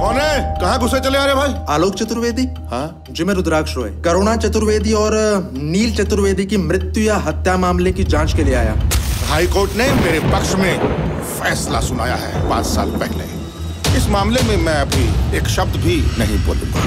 कौन है? घुसे चले आ रहे भाई? आलोक चतुर्वेदी। हाँ। जी मैं रुद्राक्ष रोय। करुणा चतुर्वेदी और नील चतुर्वेदी की मृत्यु या हत्या मामले की जाँच के लिए आया। हाई कोर्ट ने मेरे पक्ष में फैसला सुनाया है पाँच साल पहले। इस मामले में मैं अभी एक शब्द भी नहीं बोलूँगा।